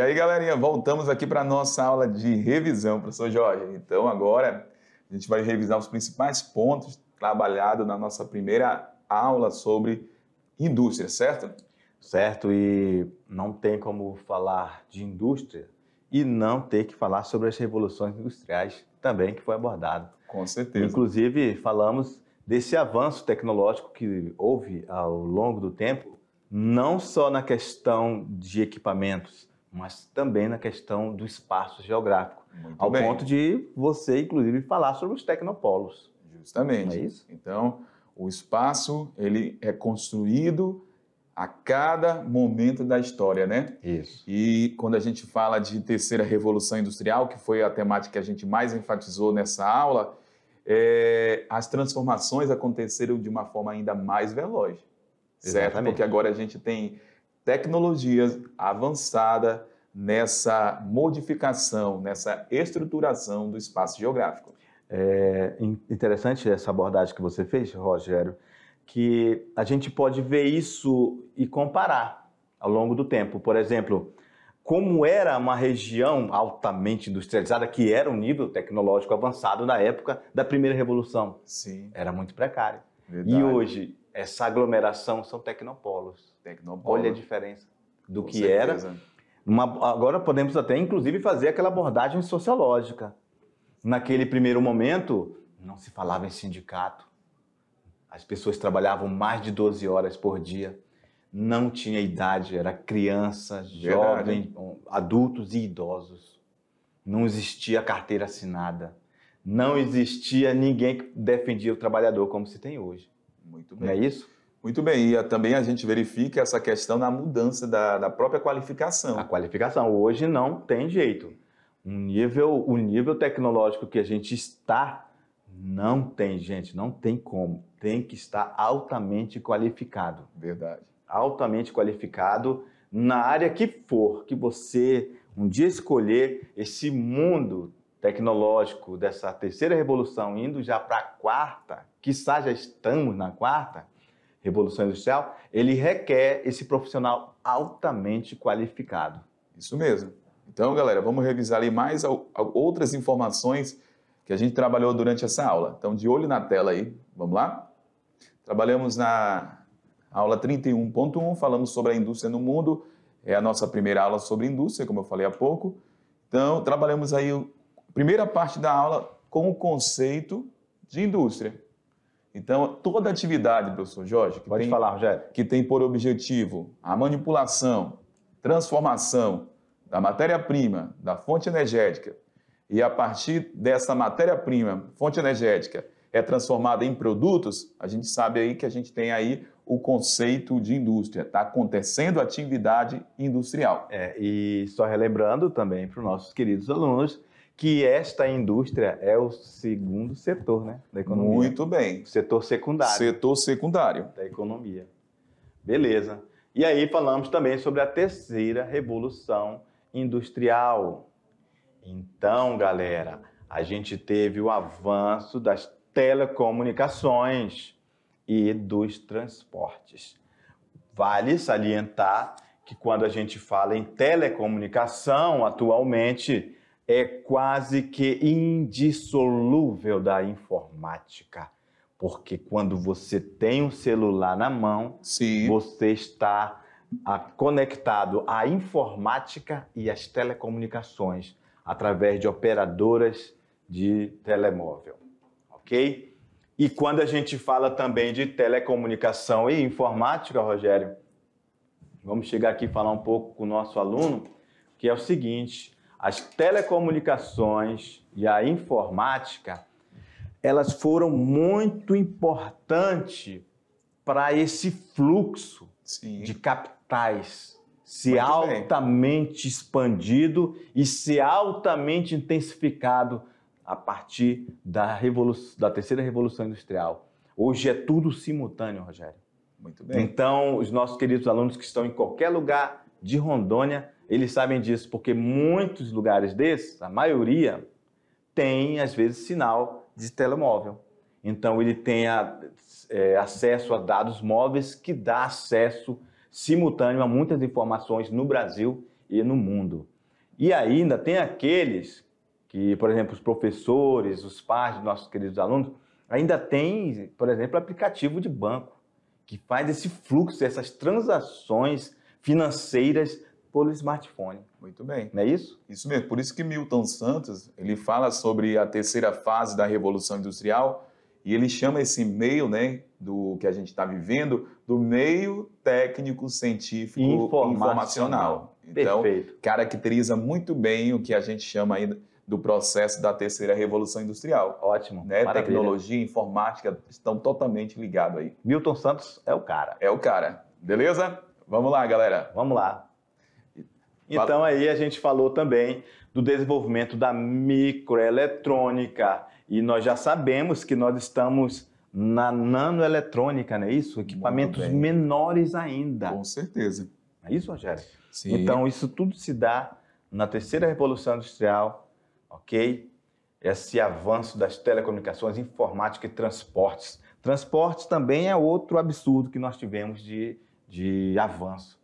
E aí, galerinha, voltamos aqui para a nossa aula de revisão, professor Jorge. Então, agora a gente vai revisar os principais pontos trabalhados na nossa primeira aula sobre indústria, certo? Certo, e não tem como falar de indústria e não ter que falar sobre as revoluções industriais também que foi abordado. Com certeza. Inclusive, falamos desse avanço tecnológico que houve ao longo do tempo, não só na questão de equipamentos, mas também na questão do espaço geográfico, Muito ao bem. ponto de você, inclusive, falar sobre os tecnopolos. Justamente. Não é isso? Então, o espaço ele é construído a cada momento da história, né? Isso. E quando a gente fala de terceira revolução industrial, que foi a temática que a gente mais enfatizou nessa aula, é, as transformações aconteceram de uma forma ainda mais veloz, certo? Exatamente. Porque agora a gente tem tecnologias avançadas nessa modificação, nessa estruturação do espaço geográfico. É in- interessante essa abordagem que você fez, Rogério, que a gente pode ver isso e comparar ao longo do tempo. Por exemplo, como era uma região altamente industrializada, que era um nível tecnológico avançado na época da primeira revolução. Sim, Era muito precário. verdade. E hoje, essa aglomeração são tecnopolos. Tecnopolo. Olha a diferença do Com que era certeza. Uma- agora podemos até, inclusive, fazer aquela abordagem sociológica. Naquele primeiro momento, não se falava em sindicato. As pessoas trabalhavam mais de 12 horas por dia. Não tinha idade, era criança, jovem, adultos e idosos. Não existia carteira assinada. Não existia ninguém que defendia o trabalhador como se tem hoje. Muito Não bem. é isso? Muito bem, e também a gente verifica essa questão na mudança da, da própria qualificação. A qualificação hoje não tem jeito. Um nível, o nível tecnológico que a gente está não tem, gente, não tem como. Tem que estar altamente qualificado, Verdade. altamente qualificado na área que for, que você um dia escolher esse mundo tecnológico dessa terceira revolução indo já para a quarta, quiçá já estamos na quarta revolução industrial, ele requer esse profissional altamente qualificado. Isso mesmo. Então, galera, vamos revisar ali mais outras informações que a gente trabalhou durante essa aula. Então, de olho na tela aí, vamos lá? Trabalhamos na aula 31.1, falamos sobre a indústria no mundo. É a nossa primeira aula sobre indústria, como eu falei há pouco. Então, trabalhamos aí a primeira parte da aula com o conceito de indústria. Então, toda atividade, professor Jorge, que Pode tem falar, Rogério. que tem por objetivo a manipulação, transformação da matéria-prima, da fonte energética, e a partir dessa matéria-prima, fonte energética, é transformada em produtos, a gente sabe aí que a gente tem aí o conceito de indústria, está acontecendo atividade industrial. É, e só relembrando também para os nossos queridos alunos que esta indústria é o segundo setor né, da economia. Muito bem. Setor secundário Setor secundário. da economia. Beleza. E aí falamos também sobre a terceira revolução industrial. Então, galera, a gente teve o avanço das telecomunicações e dos transportes. Vale salientar que quando a gente fala em telecomunicação, atualmente é quase que indissolúvel da informática. Porque quando você tem um celular na mão, Sim. você está ah, conectado à informática e às telecomunicações através de operadoras de telemóvel, ok? E quando a gente fala também de telecomunicação e informática, Rogério, vamos chegar aqui e falar um pouco com o nosso aluno, que é o seguinte: as telecomunicações e a informática, elas foram muito importantes para esse fluxo Sim. de capitais ser Muito bem. altamente expandido e ser altamente intensificado a partir da, da terceira revolução industrial. Hoje é tudo simultâneo, Rogério. Muito bem. Então, os nossos queridos alunos que estão em qualquer lugar de Rondônia, eles sabem disso, porque muitos lugares desses, a maioria, tem, às vezes, sinal de telemóvel. Então, ele tem a- é, acesso a dados móveis que dá acesso simultâneo a muitas informações no Brasil e no mundo. E ainda tem aqueles que, por exemplo, os professores, os pais dos nossos queridos alunos, ainda tem, por exemplo, aplicativo de banco, que faz esse fluxo, essas transações financeiras pelo smartphone. Muito bem. Não é isso? Isso mesmo. Por isso que Milton Santos, ele fala sobre a terceira fase da Revolução Industrial e ele chama esse meio, né, do que a gente está vivendo, do meio técnico científico informacional. informacional. Então, Perfeito. caracteriza muito bem o que a gente chama aí do processo da terceira revolução industrial. Ótimo. Né? Tecnologia informática estão totalmente ligados aí. Milton Santos é o cara. É o cara. Beleza? Vamos lá, galera. Vamos lá. Então aí a gente falou também do desenvolvimento da microeletrônica e nós já sabemos que nós estamos na nanoeletrônica, não é isso? Equipamentos menores ainda. Com certeza. É isso, Rogério? Sim. Então isso tudo se dá na terceira revolução industrial, ok? Esse avanço das telecomunicações, informática e transportes. Transportes também é outro absurdo que nós tivemos de, de avanço.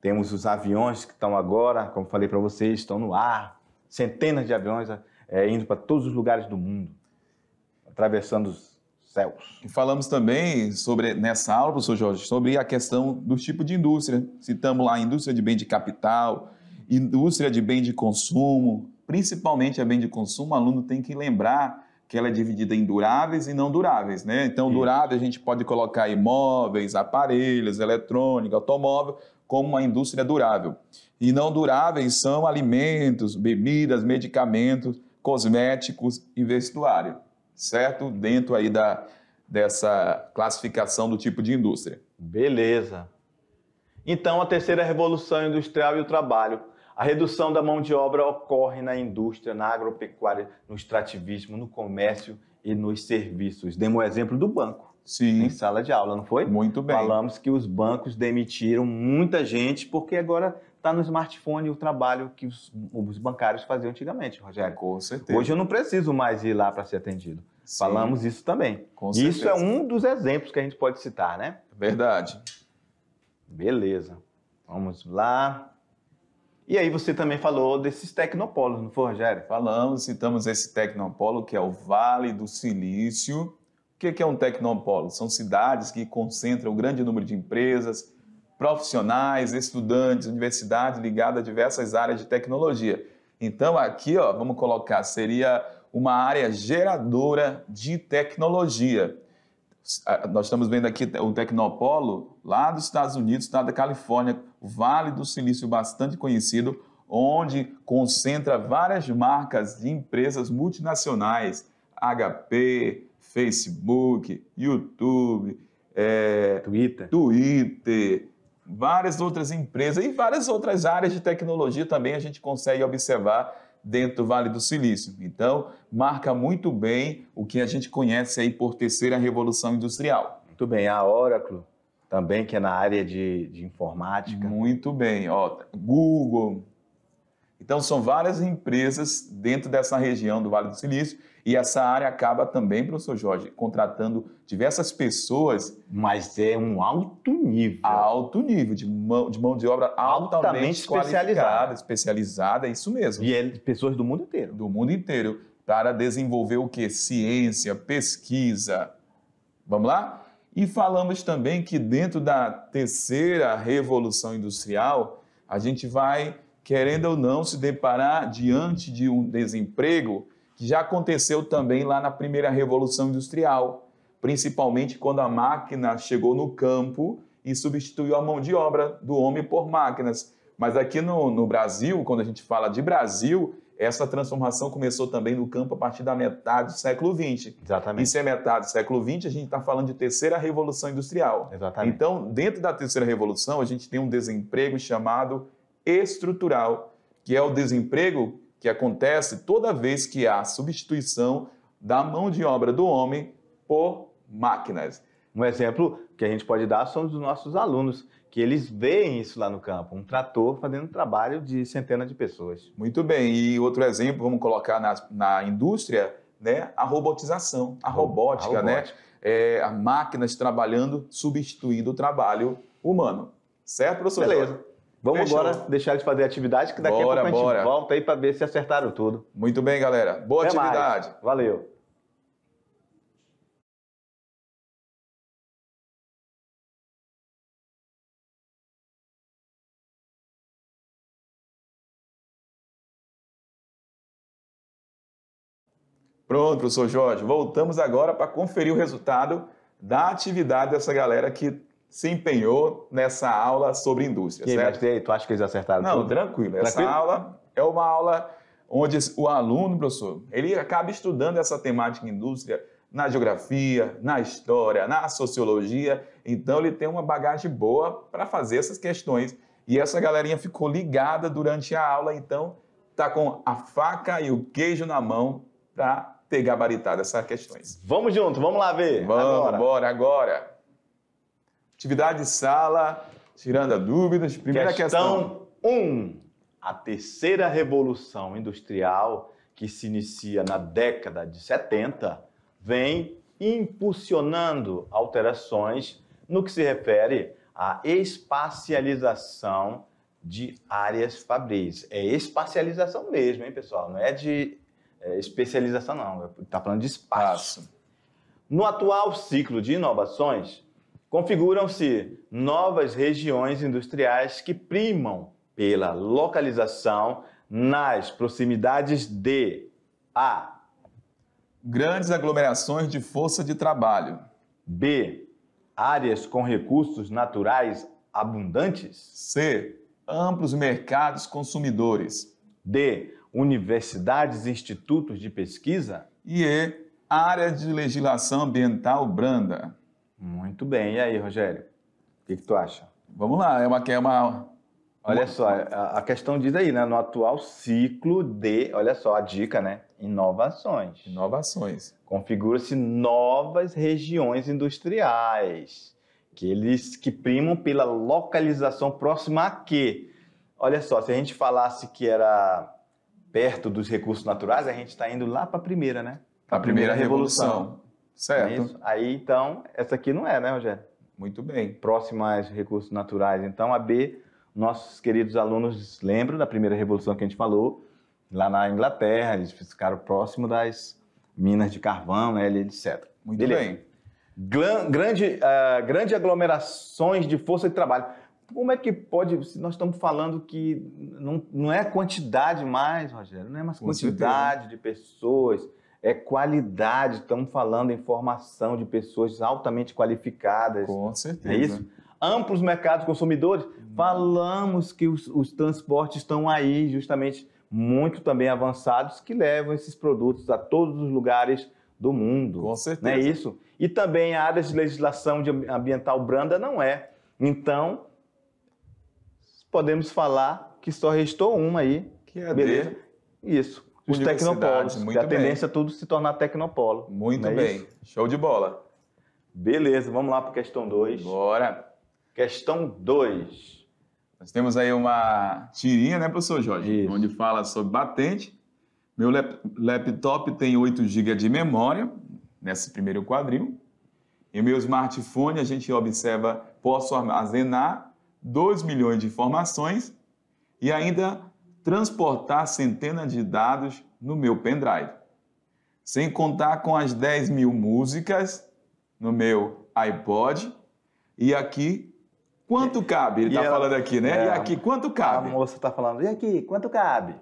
Temos os aviões que estão agora, como falei para vocês, estão no ar, centenas de aviões é, indo para todos os lugares do mundo, atravessando os céus. E falamos também sobre, nessa aula, professor Jorge, sobre a questão do tipo de indústria. Citamos lá a indústria de bem de capital, indústria de bem de consumo, principalmente a bem de consumo, o aluno tem que lembrar que ela é dividida em duráveis e não duráveis, né? Então, durável a gente pode colocar imóveis, aparelhos, eletrônica, automóvel, como uma indústria durável. E não duráveis são alimentos, bebidas, medicamentos, cosméticos e vestuário, certo? Dentro aí da, dessa classificação do tipo de indústria. Beleza. Então, a terceira revolução industrial e o trabalho a redução da mão de obra ocorre na indústria, na agropecuária, no extrativismo, no comércio e nos serviços. Demos o exemplo do banco. Sim. Em sala de aula, não foi? Muito bem. Falamos que os bancos demitiram muita gente porque agora está no smartphone o trabalho que os, os, bancários faziam antigamente, Rogério. Com certeza. Hoje eu não preciso mais ir lá para ser atendido. Sim. Falamos isso também. Com isso certeza. é um dos exemplos que a gente pode citar, né? Verdade. Beleza. Vamos lá. E aí você também falou desses tecnopolos, não foi, Rogério? Falamos, citamos esse tecnopolo que é o Vale do Silício. O que é um tecnopolo? São cidades que concentram um grande número de empresas, profissionais, estudantes, universidades ligadas a diversas áreas de tecnologia. Então aqui, ó, vamos colocar, seria uma área geradora de tecnologia. Nós estamos vendo aqui o Tecnopolo lá dos Estados Unidos, estado da Califórnia, Vale do Silício, bastante conhecido, onde concentra várias marcas de empresas multinacionais, HP, Facebook, YouTube, é, Twitter. Twitter, várias outras empresas e várias outras áreas de tecnologia também a gente consegue observar dentro do Vale do Silício. Então, marca muito bem o que a gente conhece aí por terceira revolução industrial. Muito bem, a Oracle também, que é na área de, de informática. Muito bem, ó, Google. Então, são várias empresas dentro dessa região do Vale do Silício e essa área acaba também, professor Jorge, contratando diversas pessoas. Mas é um alto nível. Alto nível, de mão de, mão de obra altamente, altamente especializada. Especializada, é isso mesmo. E é pessoas do mundo inteiro. Do mundo inteiro. Para desenvolver o que? Ciência, pesquisa. Vamos lá? E falamos também que dentro da terceira revolução industrial, a gente vai, querendo ou não, se deparar diante de um desemprego que já aconteceu também lá na primeira revolução industrial, principalmente quando a máquina chegou no campo e substituiu a mão de obra do homem por máquinas. Mas aqui no, no Brasil, quando a gente fala de Brasil, essa transformação começou também no campo a partir da metade do século XX. Exatamente. Isso é metade do século XX, a gente está falando de terceira revolução industrial. Exatamente. Então, dentro da terceira revolução, a gente tem um desemprego chamado estrutural, que é o desemprego que acontece toda vez que há substituição da mão de obra do homem por máquinas. Um exemplo que a gente pode dar são os nossos alunos, que eles veem isso lá no campo, um trator fazendo trabalho de centenas de pessoas. Muito bem. E outro exemplo, vamos colocar na, na indústria, né, a robotização, a robótica, a né? robótica. né? É, as máquinas trabalhando, substituindo o trabalho humano. Certo, professor? Beleza. Vamos Fechou. agora deixar eles fazer a atividade, que daqui Bora, a pouco a gente volta aí para ver se acertaram tudo. Muito bem, galera. Boa Até mais. atividade. Valeu. Pronto, professor Jorge. Voltamos agora para conferir o resultado da atividade dessa galera que se empenhou nessa aula sobre indústria, E aí, certo? aí, tu acha que eles acertaram Não, tudo? tranquilo. Essa Tranquilo? aula é uma aula onde o aluno, professor, ele acaba estudando essa temática indústria na geografia, na história, na sociologia. Então, ele tem uma bagagem boa para fazer essas questões. E essa galerinha ficou ligada durante a aula, então tá com a faca e o queijo na mão para ter gabaritado essas questões. Vamos junto, vamos lá ver. Vamos, agora. bora, agora. Atividade de sala, tirando as dúvidas. Primeira questão. Questão 1. A terceira revolução industrial, que se inicia na década de 70, vem impulsionando alterações no que se refere à espacialização de áreas fabris. É espacialização mesmo, hein, pessoal? Não é de é, especialização, não. Está falando de espaço. No atual ciclo de inovações, configuram-se novas regiões industriais que primam pela localização nas proximidades de A, Grandes aglomerações de força de trabalho. B, áreas com recursos naturais abundantes, C. Amplos mercados consumidores. D, universidades e institutos de pesquisa. E E. Área de legislação ambiental branda. Muito bem. E aí, Rogério? O que, que tu acha? Vamos lá, é uma, é uma Olha Uma- só, a, a questão diz aí, né? No atual ciclo de, olha só a dica, né? Inovações. inovações. Configura-se novas regiões industriais, que eles que primam pela localização próxima a quê? Olha só, se a gente falasse que era perto dos recursos naturais, a gente está indo lá para a primeira, né? A primeira revolução. Não é Certo. isso? Aí então, essa aqui não é, né, Rogério? Muito bem. próxima aos recursos naturais. Então, a B, nossos queridos alunos lembram da primeira revolução que a gente falou, lá na Inglaterra, eles ficaram próximo das minas de carvão, né, etc. Muito Beleza. bem. Glan- grande, ah, grande aglomerações de força de trabalho. Como é que pode, se nós estamos falando que não, não é quantidade mais, Rogério, não é mais quantidade de pessoas, é qualidade, estamos falando em formação de pessoas altamente qualificadas. Com certeza. É isso? Amplos mercados consumidores. Falamos que os, os transportes estão aí, justamente, muito também avançados, que levam esses produtos a todos os lugares do mundo. Com Não certeza. é isso? E também a área de legislação de ambi- ambiental branda não é. Então, podemos falar que só restou uma aí. Que é Beleza? D. Isso. Os tecnopolos. muito a bem. tendência é tudo se tornar tecnopolo. Muito é bem. isso? Show de bola. Beleza, vamos lá para a questão 2. Bora. Questão 2. Nós temos aí uma tirinha, né, professor Jorge? Isso. Onde fala sobre batente. Meu lap- laptop tem 8 GB de memória, nesse primeiro quadril. Em meu smartphone, a gente observa, posso armazenar 2 milhões de informações e ainda transportar centenas de dados no meu pendrive. Sem contar com as 10 mil músicas no meu iPod. E aqui, quanto cabe? Ele está falando aqui, né? é, e aqui, quanto A cabe? moça está falando, e aqui, quanto cabe?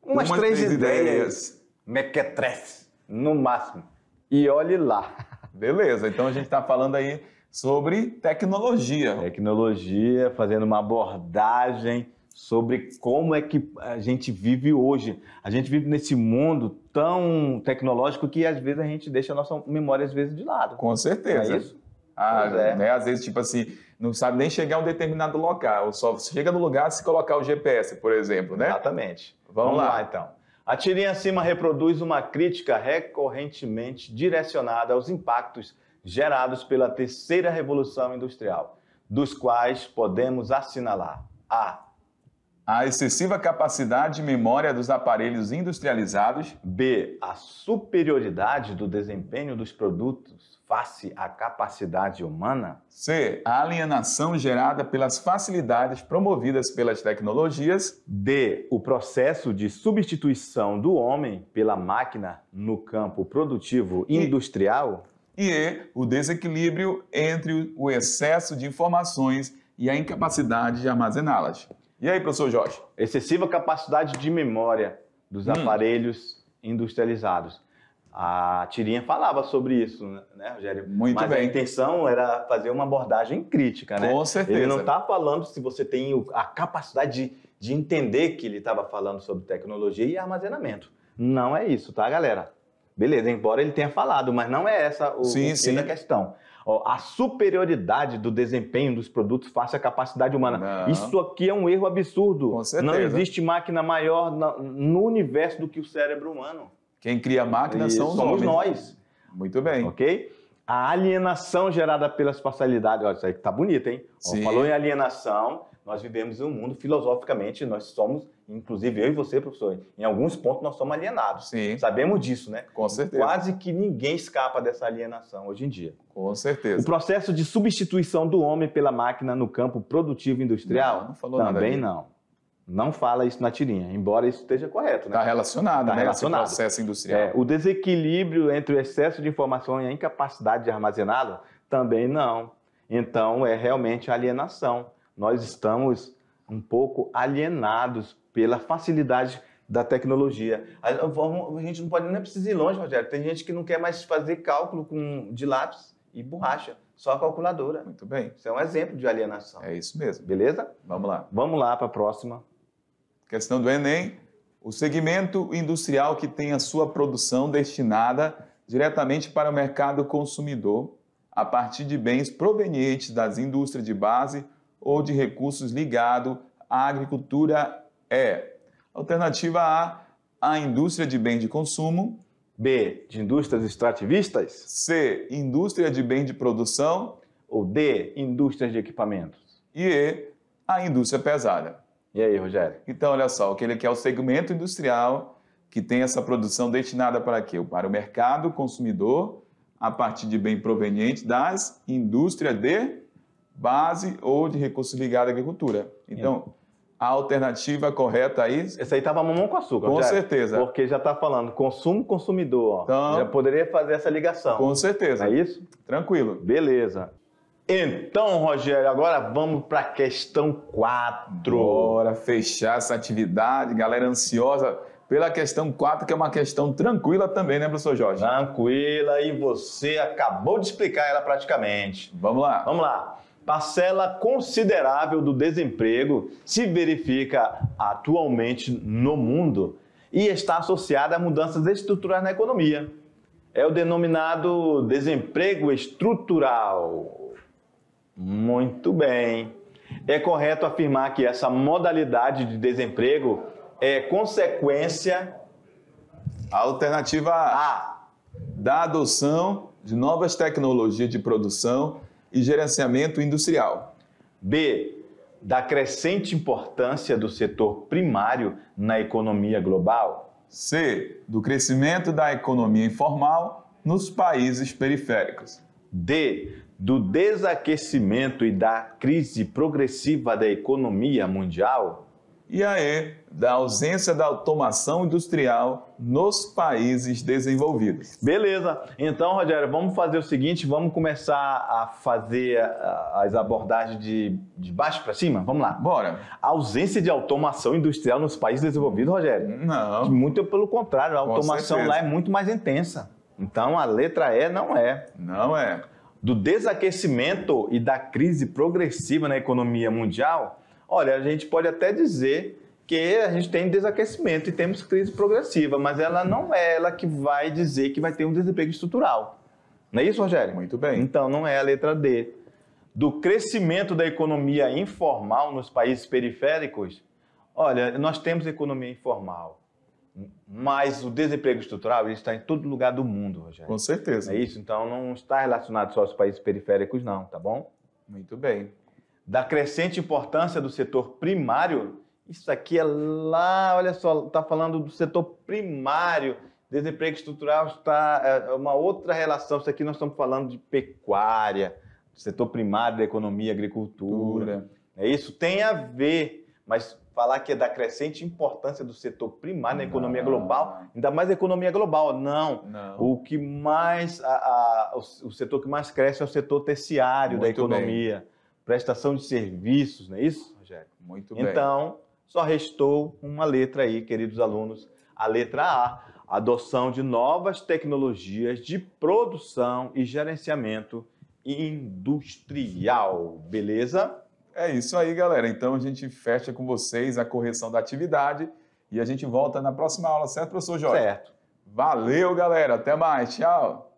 Umas, Umas três, três ideias. ideias. Mequetrefe, no máximo. E olhe lá. Beleza, então a gente está falando aí sobre tecnologia. Tecnologia, fazendo uma abordagem sobre como é que a gente vive hoje. A gente vive nesse mundo tão tecnológico que às vezes a gente deixa a nossa memória às vezes de lado. Com certeza. é isso? Ah, é. né? Às vezes, tipo assim, não sabe nem chegar a um determinado local. Só chega no lugar se colocar o GPS, por exemplo, né? Exatamente. Vamos lá. então. A tirinha acima reproduz uma crítica recorrentemente direcionada aos impactos gerados pela terceira revolução industrial, dos quais podemos assinalar a A excessiva capacidade de memória dos aparelhos industrializados. B. A superioridade do desempenho dos produtos face à capacidade humana. C. A alienação gerada pelas facilidades promovidas pelas tecnologias. D. O processo de substituição do homem pela máquina no campo produtivo industrial. E E. O desequilíbrio entre o excesso de informações e a incapacidade de armazená-las. E aí, professor Jorge? Excessiva capacidade de memória dos hum. aparelhos industrializados. A Tirinha falava sobre isso, né, Rogério? Muito Mas bem. a intenção era fazer uma abordagem crítica, né? Com certeza. Ele não está falando se você tem a capacidade de, de entender que ele estava falando sobre tecnologia e armazenamento. Não é isso, tá, galera? Beleza, embora ele tenha falado, mas não é essa o, sim, o sim. da questão a superioridade do desempenho dos produtos face à capacidade humana. Não. Isso aqui é um erro absurdo. Com certeza. Não existe máquina maior no universo do que o cérebro humano. Quem cria máquinas são os somos nós. Muito bem. Ok? A alienação gerada pelas parcialidades. Olha, isso aí que tá bonito, hein? Ó, falou em alienação, nós vivemos em um mundo, filosoficamente, nós somos, inclusive eu e você, professor, em alguns pontos nós somos alienados. Sim, Sabemos disso, né? com certeza. Quase que ninguém escapa dessa alienação hoje em dia. Com O certeza. processo de substituição do homem pela máquina no campo produtivo industrial? Não, não falou nada Também não. Não fala isso na tirinha, embora isso esteja correto, né? Está relacionado, Tá né? relacionado. Esse processo industrial. É, o desequilíbrio entre o excesso de informação e a incapacidade de armazená-la? Também não. Então, é realmente alienação. Nós estamos um pouco alienados pela facilidade da tecnologia. A, a gente não pode nem precisar ir longe, Rogério. Tem gente que não quer mais fazer cálculo com, de lápis e borracha, só a calculadora. Muito bem. Isso é um exemplo de alienação. É isso mesmo. Beleza? Vamos lá. Vamos lá para a próxima. Questão do Enem. O segmento industrial que tem a sua produção destinada diretamente para o mercado consumidor a partir de bens provenientes das indústrias de base ou de recursos ligados à agricultura é. Alternativa A, a indústria de bens de consumo. B. De indústrias extrativistas? C, indústria de bens de produção. Ou D. Indústrias de equipamentos? E E, a indústria pesada. E aí, Rogério? Então, olha só, aquele que é o segmento industrial que tem essa produção destinada para quê? Para o mercado consumidor, a partir de bem proveniente das indústrias de base ou de recursos ligados à agricultura. Então, a alternativa correta aí, Esse aí tava mamão com açúcar, com Rogério. certeza, Porque já está falando consumo consumidor. ó. Então- já poderia fazer essa ligação. com certeza, é isso? tranquilo. Beleza. Então, Rogério, agora vamos para a questão 4. Bora fechar essa atividade, galera ansiosa pela questão 4, que é uma questão tranquila também, né, professor Jorge? Tranquila, e você acabou de explicar ela praticamente. Vamos lá. Vamos lá. Parcela considerável do desemprego se verifica atualmente no mundo e está associada a mudanças estruturais na economia. É o denominado desemprego estrutural. Muito bem. É correto afirmar que essa modalidade de desemprego é consequência Alternativa A. Da adoção de novas tecnologias de produção e gerenciamento industrial. B. Da crescente importância do setor primário na economia global. C. Do crescimento da economia informal nos países periféricos. D. Do desaquecimento e da crise progressiva da economia mundial. E a E. Da ausência da automação industrial nos países desenvolvidos. Beleza. Então, Rogério, vamos fazer o seguinte: vamos começar a fazer as abordagens de, de baixo para cima? Vamos lá. Bora? Ausência de automação industrial nos países desenvolvidos, Rogério. Não. Muito pelo contrário, a automação lá é muito mais intensa. Então, a letra E não é. Não é. do desaquecimento e da crise progressiva na economia mundial, olha, a gente pode até dizer que a gente tem desaquecimento e temos crise progressiva, mas ela não é ela que vai dizer que vai ter um desemprego estrutural. Não é isso, Rogério? Muito bem. Então não é a letra D. Do crescimento da economia informal nos países periféricos, olha, nós temos economia informal, mas o desemprego estrutural está em todo lugar do mundo, Rogério. Com certeza. É isso? Então não está relacionado só aos países periféricos, não, tá bom? Muito bem. Da crescente importância do setor primário Isso aqui é lá, olha só, está falando do setor primário. Desemprego estrutural está é uma outra relação. Isso aqui nós estamos falando de pecuária, setor primário da economia, agricultura. É isso tem a ver, mas falar que é da crescente importância do setor primário na economia global, ainda mais a economia global. Não. Não. O que mais, a, a, o, o setor que mais cresce é o setor terciário da Muito economia, prestação de serviços, não é isso, Rogério? Muito bem. Então, só restou uma letra aí, queridos alunos, a letra A, adoção de novas tecnologias de produção e gerenciamento industrial, beleza? É isso aí, galera. Então a gente fecha com vocês a correção da atividade e a gente volta na próxima aula, certo, professor Jorge? Certo. Valeu, galera. Até mais. Tchau.